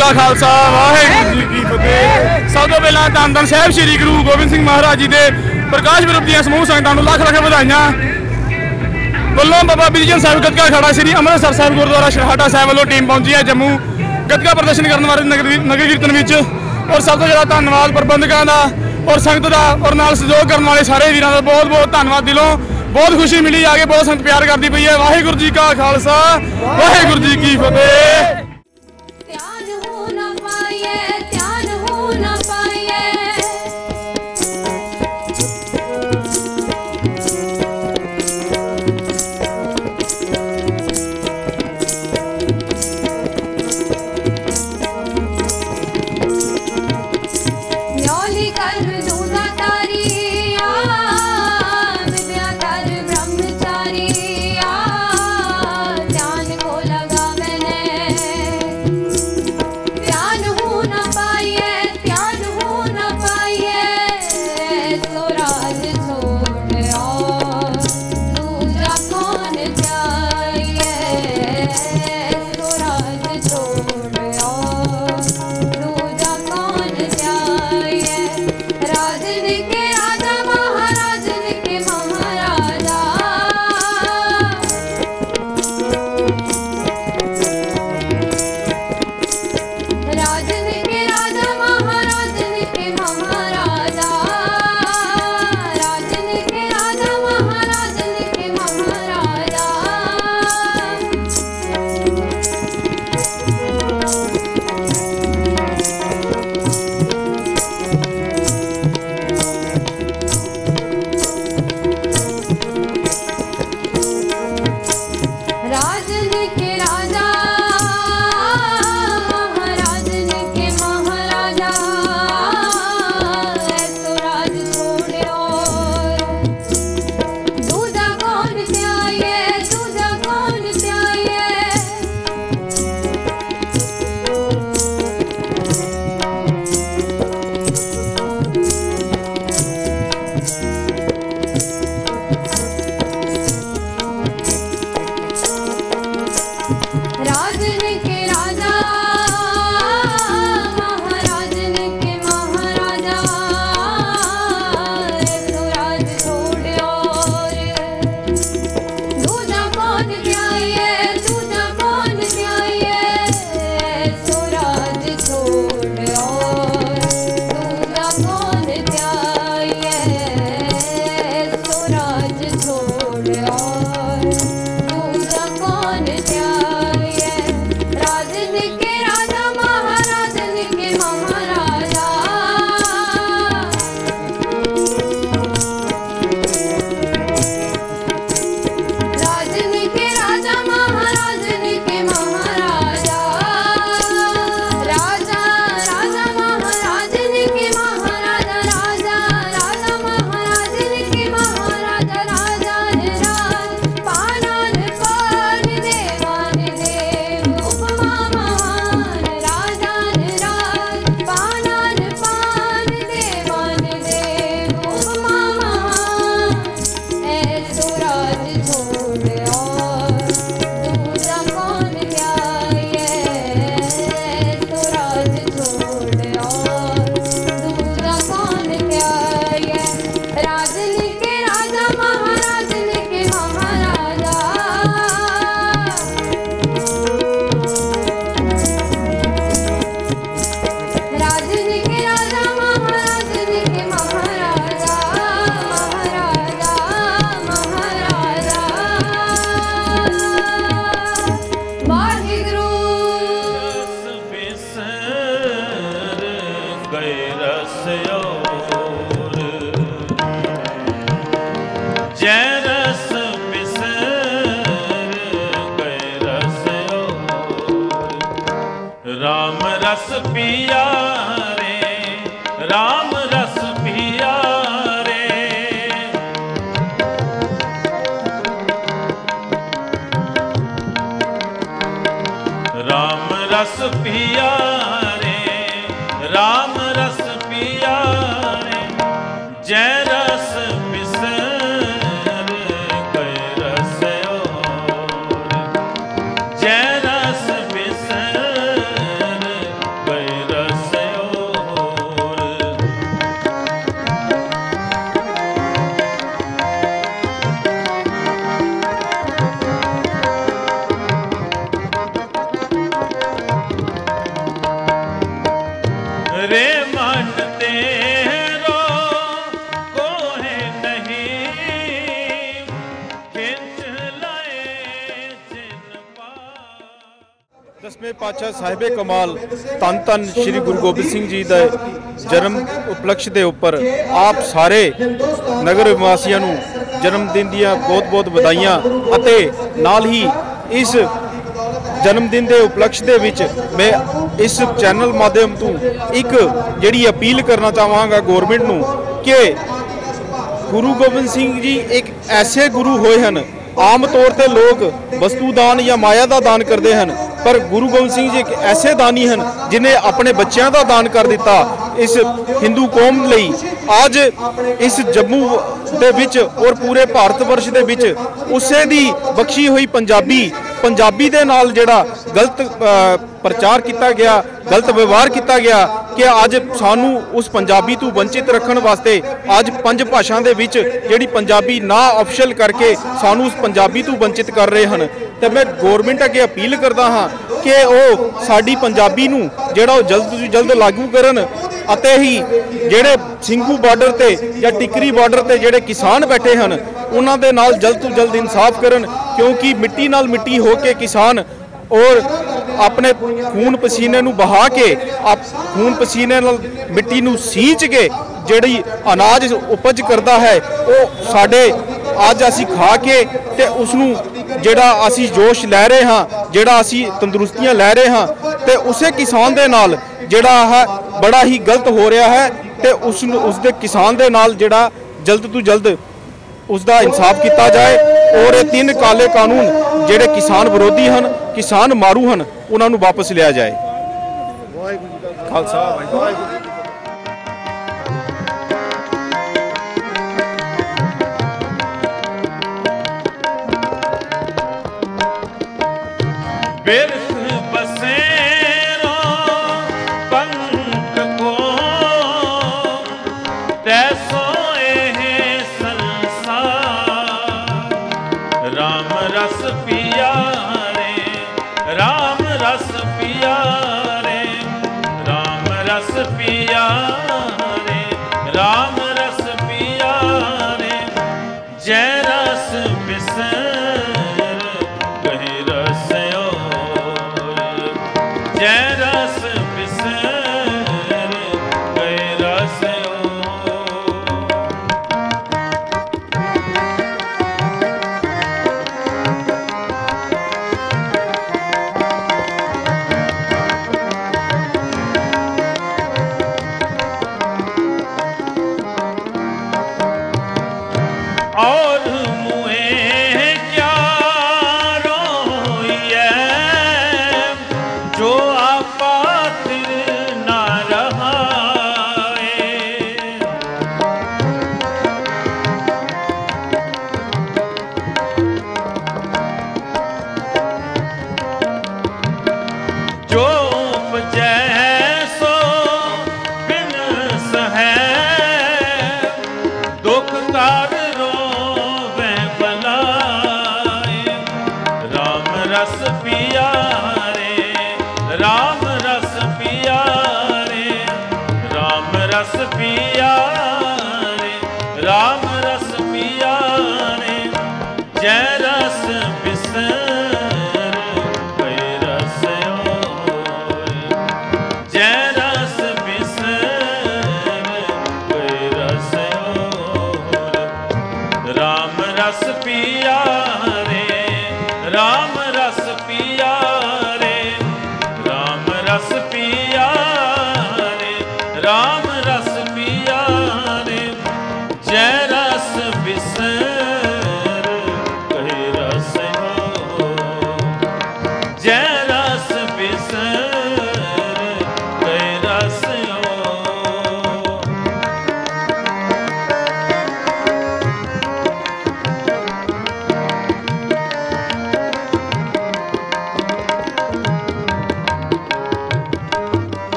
ਕਾ ਖਾਲਸਾ, ਵਾਹਿਗੁਰੂ ਜੀ ਕੀ ਫਤਿਹ। ਸਭ ਤੋਂ ਪਹਿਲਾਂ ਧੰਨ ਧੰਨ ਸਾਹਿਬ ਸ੍ਰੀ ਗੁਰੂ ਗੋਬਿੰਦ ਸਿੰਘ ਮਹਾਰਾਜ ਜੀ ਦੇ ਪ੍ਰਕਾਸ਼ ਪੁਰਬ ਦੀਆਂ ਸਮੂਹ ਸੰਗਤਾਂ ਨੂੰ ਲੱਖ ਲੱਖ ਵਧਾਈਆਂ। ਵੱਲੋਂ ਬਾਬਾ ਬਿਜਨ ਸਾਹਿਬ ਗੱਤਕਾ ਖੜਾ ਸ੍ਰੀ ਅੰਮ੍ਰਿਤਸਰ ਸਾਹਿਬ ਗੁਰਦੁਆਰਾ ਸ਼ਰਹਾਟਾ ਸਾਹਿਬ ਵੱਲੋਂ ਟੀਮ ਪਹੁੰਚੀ ਹੈ ਜੰਮੂ। ਗੱਤਕਾ ਪ੍ਰਦਰਸ਼ਨ ਕਰਨ ਵਾਲੇ ਨਗਰ ਨਗਰ ਕੀਰਤਨ ਵਿੱਚ। ਔਰ ਸਭ ਤੋਂ ਜ਼ਿਆਦਾ ਧੰਨਵਾਦ ਪ੍ਰਬੰਧਕਾਂ ਦਾ ਔਰ ਸੰਗਤ ਦਾ ਔਰ ਨਾਲ ਸਹਿਯੋਗ ਕਰਨ ਵਾਲੇ ਸਾਰੇ ਵੀਰਾਂ ਦਾ ਬਹੁਤ ਬਹੁਤ ਧੰਨਵਾਦ ਦਿਲੋਂ। ਬਹੁਤ ਖੁਸ਼ੀ ਮਿਲੀ, ਆ ਕੇ ਬਹੁਤ ਸੰਗਤ ਪਿਆਰ ਕਰਦੀ ਪਈ ਹੈ। ਵਾਹਿਗੁਰੂ ਜੀ ਕਾ ਖਾਲਸਾ, ਵਾਹਿਗੁਰੂ ਜੀ ਕੀ ਫਤਿਹ। ਰਸ ਪੀਆ। ਸਾਹਿਬੇ ਕਮਾਲ ਧੰਨ ਧੰਨ ਸ੍ਰੀ ਗੁਰੂ ਗੋਬਿੰਦ ਸਿੰਘ ਜੀ ਦਾ ਜਨਮ ਉਪਲਕਸ਼ ਦੇ ਉੱਪਰ ਆਪ ਸਾਰੇ ਨਗਰ ਵਾਸੀਆਂ ਨੂੰ ਜਨਮ ਦਿਨ ਦੀਆਂ ਬਹੁਤ-ਬਹੁਤ ਵਧਾਈਆਂ ਅਤੇ ਨਾਲ ਹੀ ਇਸ ਜਨਮ ਦਿਨ ਦੇ ਉਪਲਕਸ਼ ਦੇ ਵਿੱਚ ਮੈਂ ਇਸ ਚੈਨਲ ਮਾਧਿਅਮ ਤੋਂ ਇੱਕ ਜਿਹੜੀ ਅਪੀਲ ਕਰਨਾ ਚਾਹਾਂਗਾ ਗਵਰਨਮੈਂਟ ਨੂੰ ਕਿ ਗੁਰੂ ਗੋਬਿੰਦ ਸਿੰਘ ਜੀ ਇੱਕ ਐਸੇ ਗੁਰੂ ਹੋਏ ਹਨ, ਆਮ ਤੌਰ ਤੇ ਲੋਕ ਵਸਤੂ ਦਾਨ ਜਾਂ ਮਾਇਆ ਦਾ ਦਾਨ ਕਰਦੇ ਹਨ ਪਰ ਗੁਰੂ ਗੋਬਿੰਦ ਸਿੰਘ ਜੀ ਇੱਕ ਐਸੇ ਦਾਨੀ ਹਨ ਜਿਨੇ ਆਪਣੇ ਬੱਚਿਆਂ ਦਾ ਦਾਨ ਕਰ ਦਿੱਤਾ ਇਸ ਹਿੰਦੂ ਕੌਮ ਲਈ। ਅੱਜ ਇਸ ਜੰਮੂ ਦੇ ਵਿੱਚ ਔਰ ਪੂਰੇ ਭਾਰਤ ਵਰਸ਼ ਦੇ ਵਿੱਚ ਉਸੇ ਦੀ ਬਖਸ਼ੀ ਹੋਈ ਪੰਜਾਬੀ ਪੰਜਾਬੀ ਦੇ ਨਾਲ ਜਿਹੜਾ ਗਲਤ ਪ੍ਰਚਾਰ ਕੀਤਾ ਗਿਆ, ਗਲਤ ਵਿਵਹਾਰ ਕੀਤਾ ਗਿਆ ਕਿ ਅੱਜ ਸਾਨੂੰ ਉਸ ਪੰਜਾਬੀ ਤੋਂ ਵੰਚਿਤ ਰੱਖਣ ਵਾਸਤੇ ਅੱਜ ਪੰਜ ਭਾਸ਼ਾ ਦੇ ਵਿੱਚ ਜਿਹੜੀ ਪੰਜਾਬੀ ਨਾ ਆਫੀਸ਼ੀਅਲ ਕਰਕੇ ਸਾਨੂੰ ਉਸ ਪੰਜਾਬੀ ਤੋਂ ਵੰਚਿਤ ਕਰ ਰਹੇ ਹਨ। ਤੇ ਮੈਂ ਗਵਰਨਮੈਂਟ ਅੱਗੇ ਅਪੀਲ ਕਰਦਾ ਹਾਂ ਕਿ ਉਹ ਸਾਡੀ ਪੰਜਾਬੀ ਨੂੰ ਜਿਹੜਾ ਉਹ ਜਲਦ ਤੋਂ ਜਲਦ ਲਾਗੂ ਕਰਨ ਅਤੇ ਹੀ ਜਿਹੜੇ ਸਿੰਘੂ ਬਾਰਡਰ ਤੇ ਜਾਂ ਟਿਕਰੀ ਬਾਰਡਰ ਤੇ ਜਿਹੜੇ ਕਿਸਾਨ ਬੈਠੇ ਹਨ, ਉਹਨਾਂ ਦੇ ਨਾਲ ਜਲਦ ਤੋਂ ਜਲਦ ਇਨਸਾਫ ਕਰਨ, ਕਿਉਂਕਿ ਮਿੱਟੀ ਨਾਲ ਮਿੱਟੀ ਹੋ ਕੇ ਕਿਸਾਨ ਔਰ ਆਪਣੇ ਖੂਨ ਪਸੀਨੇ ਨੂੰ ਬਹਾ ਕੇ, ਆਪ ਖੂਨ ਪਸੀਨੇ ਨਾਲ ਮਿੱਟੀ ਨੂੰ ਸੀਂਚ ਕੇ ਜਿਹੜੀ ਅਨਾਜ ਉਪਜ ਕਰਦਾ ਹੈ, ਉਹ ਸਾਡੇ ਅੱਜ ਅਸੀਂ ਖਾ ਕੇ ਤੇ ਉਸ ਨੂੰ ਜਿਹੜਾ ਅਸੀਂ ਜੋਸ਼ ਲੈ ਰਹੇ ਹਾਂ, ਜਿਹੜਾ ਅਸੀਂ ਤੰਦਰੁਸਤੀਆਂ ਲੈ ਰਹੇ ਹਾਂ ਤੇ ਉਸੇ ਕਿਸਾਨ ਦੇ ਨਾਲ ਜਿਹੜਾ ਹੈ ਬੜਾ ਹੀ ਗਲਤ ਹੋ ਰਿਹਾ ਹੈ ਤੇ ਉਸ ਨੂੰ ਉਸ ਦੇ ਕਿਸਾਨ ਦੇ ਨਾਲ ਜਿਹੜਾ ਜਲਦ ਤੋਂ ਜਲਦ ਉਸ ਦਾ ਇਨਸਾਫ ਕੀਤਾ ਜਾਏ ਔਰ ਇਹ ਤਿੰਨ ਕਾਲੇ ਕਾਨੂੰਨ ਜਿਹੜੇ ਕਿਸਾਨ ਵਿਰੋਧੀ ਹਨ, ਕਿਸਾਨ ਮਾਰੂ ਹਨ, ਉਹਨਾਂ ਨੂੰ ਵਾਪਸ ਲਿਆ ਜਾਏ। ਵਾਹਿਗੁਰੂ ਜੀ ਕਾ ਖਾਲਸਾ, ਵਾਹਿਗੁਰੂ ਜੀ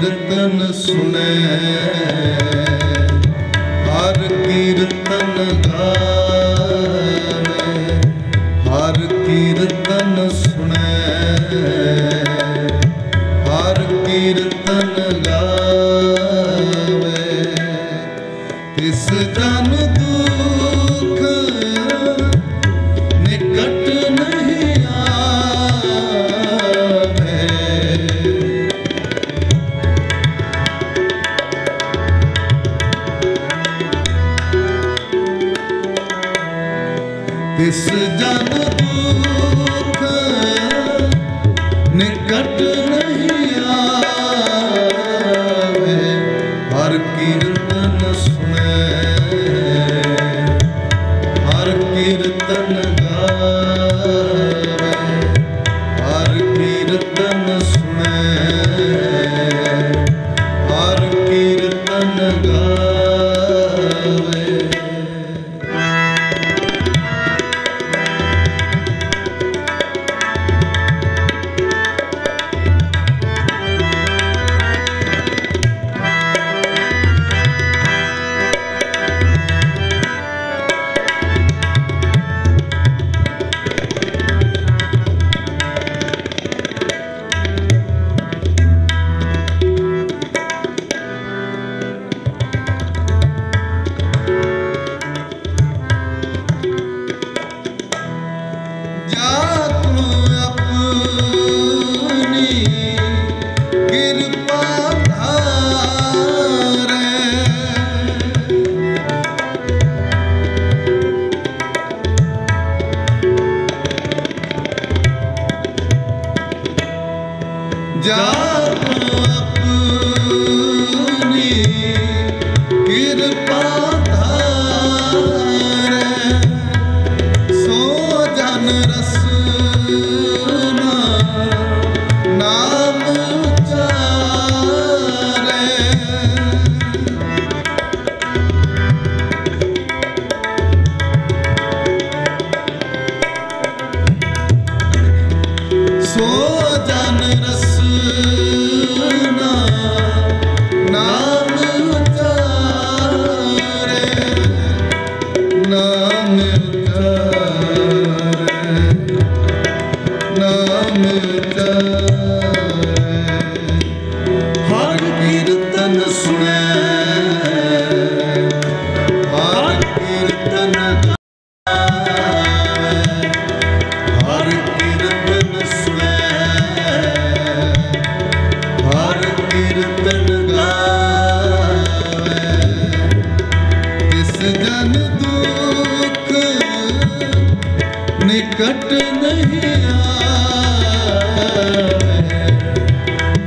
ਕੀਰਤਨ ਸੁਣੇ। ਹਰ ਕੀਰਤਨ ਗਾ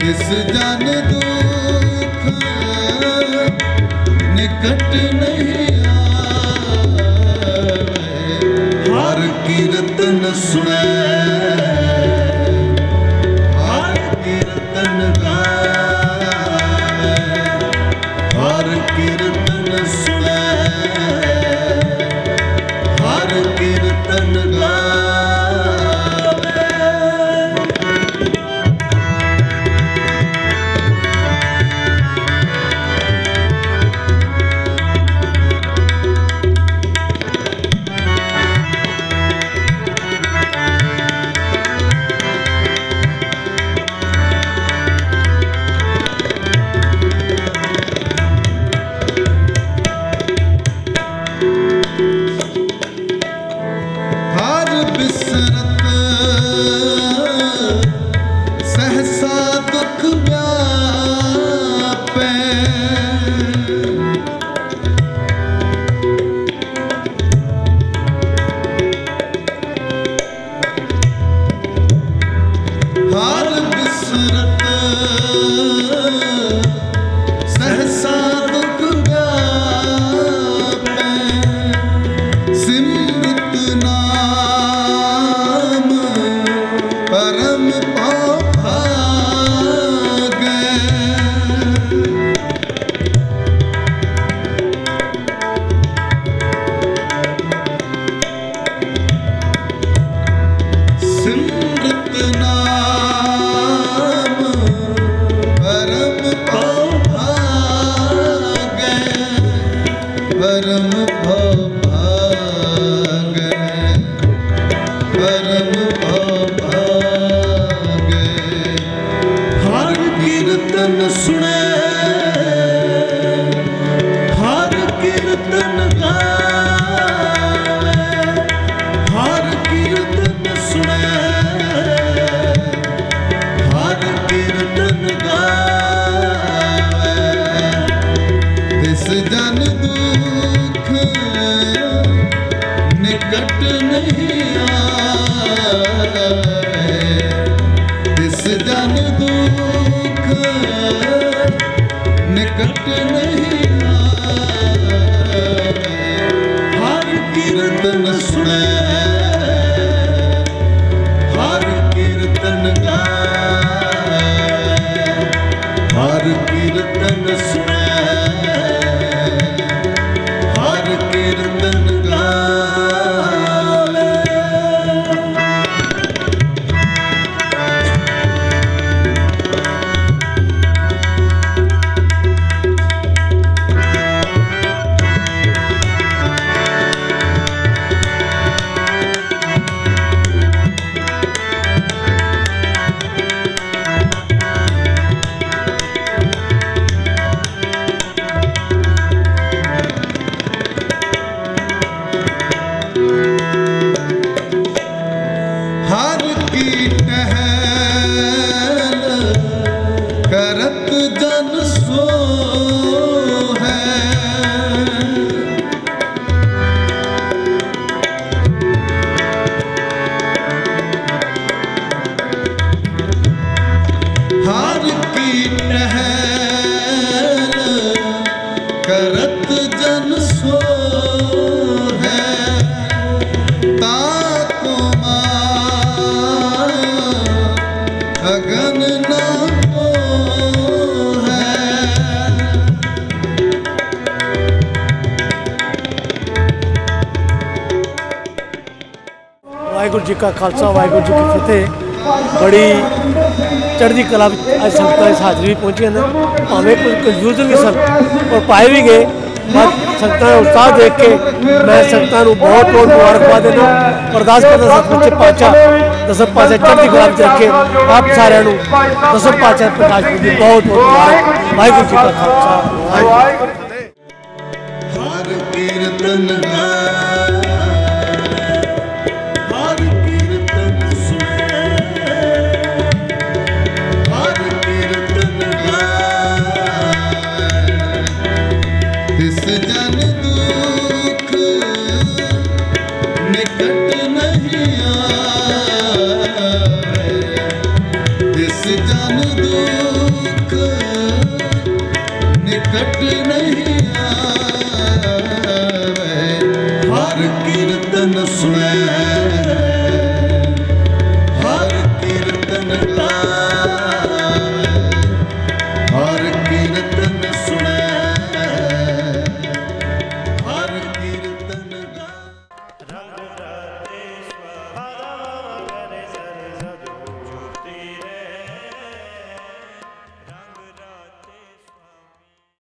ਕਿਸ ਜਨ ਦੁਖ ਨਿਕਟ ਨਹੀਂ ਆਵੇ। ਹਰ ਕੀਰਤਨ ਸੁਣੈ ਕੀਰਤਨ ਸੁਣੈ ਕਾ ਖਾਲਸਾ, ਵਾਹਿਗੁਰੂ ਜੀ ਕੀ ਫਤਿਹ। ਬੜੀ ਚੜ੍ਹਦੀ ਕਲਾ ਵਿੱਚ ਅੱਜ ਸੰਗਤਾਂ ਇਸ ਹਾਜ਼ਰੀ ਵੀ ਪਹੁੰਚੀਆਂ ਨੇ। ਭਾਵੇਂ ਕੁਝ ਕਨਫਿਊਜ਼ਨ ਵੀ ਸਨ ਔਰ ਪਾਏ ਵੀ ਗਏ। ਬਸ ਸੰਗਤਾਂ ਦਾ ਉਤਸ਼ਾਹ ਦੇਖ ਕੇ ਮੈਂ ਸੰਗਤਾਂ ਨੂੰ ਬਹੁਤ ਬਹੁਤ ਮੁਬਾਰਕਬਾਦ ਦਿੰਦਾ ਅਰਦਾਸ ਕਰਦਾ ਸਤਿ ਵਿੱਚ ਪਾਚਾ ਦਸਮ ਪਾਚਾ ਚੜ੍ਹਦੀ ਕਲਾ ਵਿੱਚ ਰੱਖੇ ਆਪ ਸਾਰਿਆਂ ਨੂੰ। ਦਸਮ ਪਾਚਾ ਪ੍ਰਕਾਸ਼ ਪੁਰਬ ਦੀ ਬਹੁਤ ਬਹੁਤ ਮੁਬਾਰਕ। ਵਾਹਿਗੁਰੂ ਜੀ ਕਾ ਖਾਲਸਾ। ਵਾਹਿਗੁਰੂ